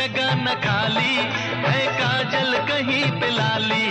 जगह न खाली है काजल कहीं पिलाली